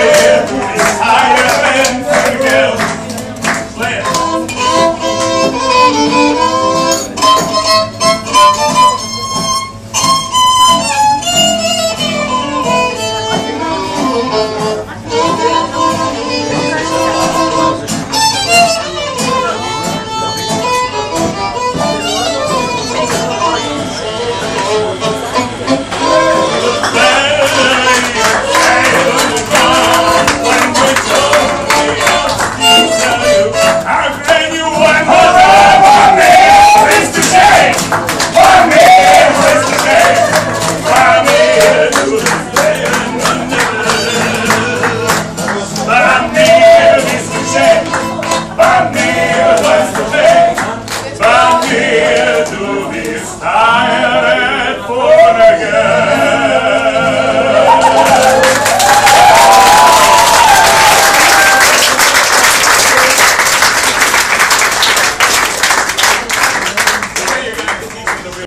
I am a man. I